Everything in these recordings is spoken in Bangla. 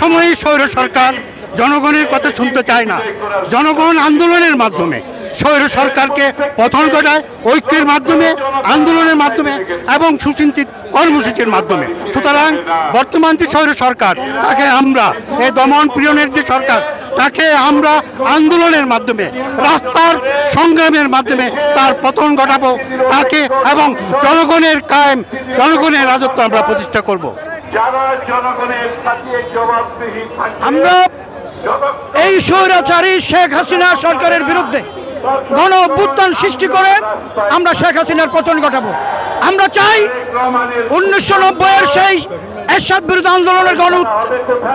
সময়ই স্বৈর সরকার জনগণের কথা শুনতে চায় না। জনগণ আন্দোলনের মাধ্যমে স্বৈর সরকারকে পথন ঘটায়, ঐক্যের মাধ্যমে, আন্দোলনের মাধ্যমে এবং সুচিন্তিত কর্মসূচির মাধ্যমে। সুতরাং বর্তমান যে স্বৈর সরকার, তাকে আমরা, এই দমন প্রিয়নের যে সরকার, তাকে আমরা আন্দোলনের মাধ্যমে, রাস্তার সংগ্রামের মাধ্যমে তার পতন ঘটাবো, তাকে এবং জনগণের কায়েম, জনগণের রাজত্ব আমরা প্রতিষ্ঠা করব। যারা জনগণের কাছে জবাবদিহি আমরা এই স্বৈরাচারী শেখ হাসিনা সরকারের বিরুদ্ধে গণ অভ্যুত্থান সৃষ্টি করে আমরা শেখ হাসিনার পতন ঘটাবো। আমরা চাই উনিশশো নব্বইয়ের সেই এরশাদ বিরোধী আন্দোলনের গণ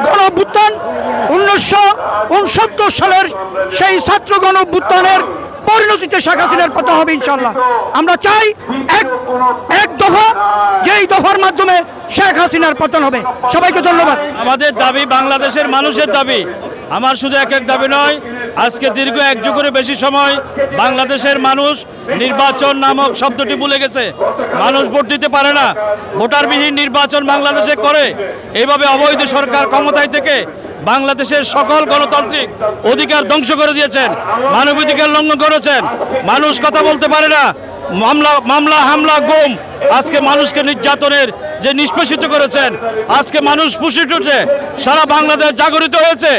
গণ অভ্যুত্থান উনিশশো উনসত্তর সালের সেই ছাত্র গণ অভ্যুত্থানের পরিণতিতে শেখ হাসিনার পতন হবে ইনশাল্লাহ আমরা চাই এক দফার মাধ্যমে শেখ হাসিনার পতন হবে। সবাইকে ধন্যবাদ। আমাদের দাবি বাংলাদেশের মানুষের দাবি। আমার শুধু এক এক দাবি নয়, আজকে দীর্ঘ এক যুগেরও বেশি সময় বাংলাদেশের মানুষ নির্বাচন নামক শব্দটি ভুলে গেছে। মানুষ ভোট দিতে পারে না। ভোটারবিহীন নির্বাচন বাংলাদেশে করে। এইভাবে অবৈধ সরকার ক্ষমতায় থেকে বাংলাদেশের সকল গণতান্ত্রিক অধিকার ধ্বংস করে দিয়েছেন, মানবাধিকার লঙ্ঘন করেছেন। মানুষ কথা বলতে পারে না। মামলা মামলা, হামলা, গুম। আজকে মানুষকে নির্যাতনের যে নিষ্পেষিত করেছেন। আজকে মানুষ ফুসে উঠেছে। সারা বাংলাদেশ জাগরিত হয়েছে।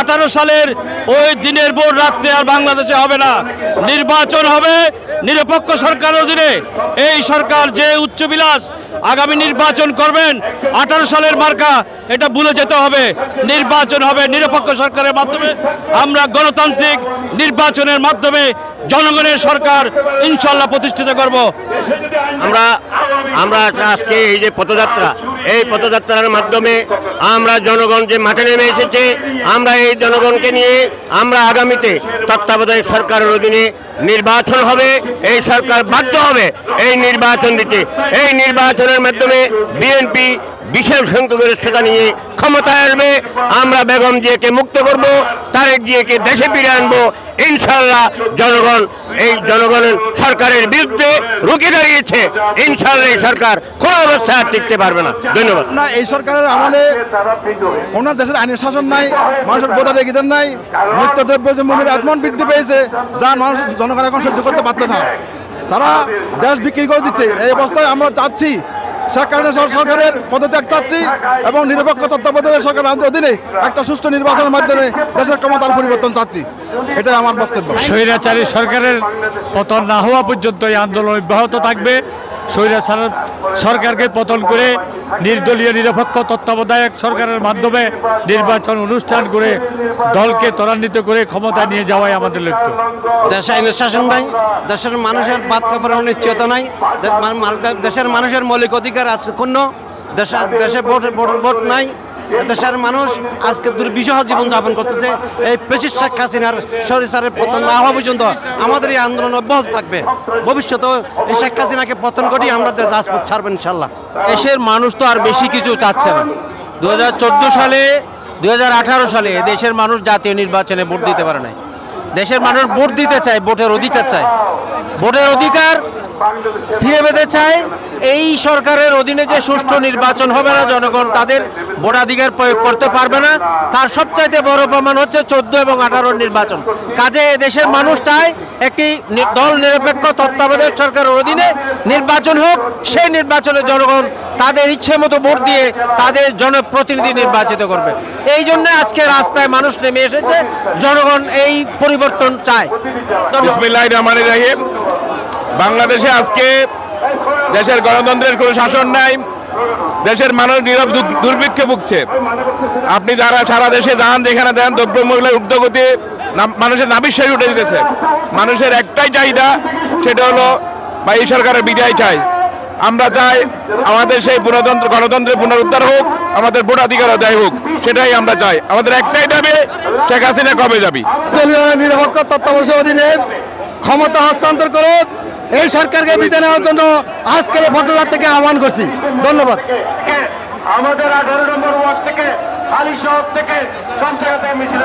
আঠারো সালের ওই দিনের ভোর রাত্রে আর বাংলাদেশে হবে না। নির্বাচন হবে নিরপেক্ষ সরকার অধীনে। এই সরকার যে উচ্চবিলাস আগামী নির্বাচন করবেন, আঠারো সালের মার্কা এটা ভুলে যেতে হবে। নির্বাচন হবে নিরপেক্ষ সরকারের মাধ্যমে। আমরা গণতান্ত্রিক নির্বাচনের মাধ্যমে জনগণের সরকার ইনশাল্লাহ প্রতিষ্ঠিত করব। আমরা আমরা আজকে এই যে পদযাত্রা এই পদযাত্রার মাধ্যমে আমরা জনগণ যে মাঠে নেমে এসেছে, আমরা এই জনগণকে নিয়ে আমরা আগামীতে তত্ত্বাবধায়ক সরকারের অধীনে নির্বাচন হবে, এই সরকার বাধ্য হবে এই নির্বাচন দিতে। এই নির্বাচনের মাধ্যমে বিএনপি বিশাল সংখ্যাগরিষ্ঠতা নিয়ে ক্ষমতায় আসবে। আমরা বেগম জিয়াকে মুক্ত করব, তারেক জিয়াকে দেশে ফিরে আনব। ইনশাল্লাহ জনগণ, এই জনগণের সরকারের বিরুদ্ধে রুখে দাঁড়িয়েছে। ইনশাল্লাহ এই সরকার কোনো অবস্থায় আর টিকতে পারবে না। ধন্যবাদ। না, এই সরকারের আমলে কোন দেশের আইনের শাসন নাই, মানুষের বোধাধিকার নাই, নিত্যদ্রব্য যে মূল্যের আত্মন বৃদ্ধি পেয়েছে, যা মানুষ জনগণ এখন সহ্য করতে পারতেছে না। তারা দেশ বিক্রি করে দিচ্ছে। এই অবস্থায় আমরা চাচ্ছি সে কারণে সরকারের পদত্যাগ চাচ্ছি এবং নিরপেক্ষ তত্ত্বাবধায়ক সরকারের অধীনে একটা সুষ্ঠু নির্বাচনের মাধ্যমে দেশের ক্ষমতার পরিবর্তন চাচ্ছি। এটাই আমার বক্তব্য। স্বৈরাচারী সরকারের পতন না হওয়া পর্যন্ত এই আন্দোলন অব্যাহত থাকবে। স্বৈরাচার সরকারকে পতন করে নির্দলীয় নিরপেক্ষ তত্ত্বাবধায়ক সরকারের মাধ্যমে নির্বাচন অনুষ্ঠান করে দলকে ত্বরান্বিত করে ক্ষমতা নিয়ে যাওয়াই আমাদের লক্ষ্য। দেশে আইনের শাসন নাই, দেশের মানুষের বাদ কাপড়ের অনিশ্চয়তা নাই দেশের মানুষের মৌলিক অধিকার আজকে ক্ষুণ্ণ, দেশে ভোট ভোট নাই দেশের মানুষ আজকে দুর্বিষহ জীবনযাপন করতেছে। এই পেশিস শেখ হাসিনার সরিষারের পতন না হওয়া পর্যন্ত আমাদের এই আন্দোলন অব্যাহত থাকবে। ভবিষ্যতেও এই শেখ হাসিনাকে পতন করি আমাদের রাজপথ ছাড়বেন ইনশাল্লাহ দেশের মানুষ তো আর বেশি কিছু চাচ্ছে না। দুই হাজার চোদ্দ সালে, দুই হাজার আঠারো সালে দেশের মানুষ জাতীয় নির্বাচনে ভোট দিতে পারে নাই। দেশের মানুষ ভোট দিতে চায়, ভোটের অধিকার চায়। ভোটের অধিকার ফিরে পেতে চায়। এই সরকারের অধীনে যে সুষ্ঠু নির্বাচন হবে না, জনগণ তাদের ভোটাধিকার প্রয়োগ করতে পারবে না। তার সবচাইতে বড় প্রমাণ হচ্ছে চোদ্দ এবং আঠারো নির্বাচন। কাজে দেশের মানুষ চায় একটি দল নিরপেক্ষ তত্ত্বাবধায়ক সরকারের অধীনে নির্বাচন হোক, সেই নির্বাচনে জনগণ তাদের ইচ্ছে মতো ভোট দিয়ে তাদের জনপ্রতিনিধি নির্বাচিত করবে। এই জন্য আজকে রাস্তায় মানুষ নেমে এসেছে, জনগণ এই পরিবর্তন চায়। বাংলাদেশে আজকে দেশের গণতন্ত্রের কোনো শাসন নাই, দেশের মানুষ নীরব দুর্ভিক্ষে ভুগছে। আপনি যারা সারা দেশে যান, যেখানে দেন ঊর্ধ্বগতি, নাম- মানুষের নাবিশ্বাস উঠে দিতেছে মানুষের একটাই চাহিদা, সেটা হলো বা এই সরকারের বিদায় চাই। আমরা চাই আমাদের সেই পুনতন্ত্র গণতন্ত্রের পুনরুদ্ধার হোক আমাদের ভোটাধিকার অধ্যায় হোক সেটাই আমরা চাই আমাদের একটাই দাবি শেখ হাসিনা কবে যাবি নিরপেক্ষ তত্ত্বাবধায়ক অধীনে ক্ষমতা হস্তান্তর করে এই সরকারকে বিদায় নেওয়ার জন্য আজকের পদযাত্রা থেকে আহ্বান করছি ধন্যবাদ আমাদের আঠারো নম্বর ওয়ার্ড থেকে আলী শহর থেকে জায়গাতে মিছিল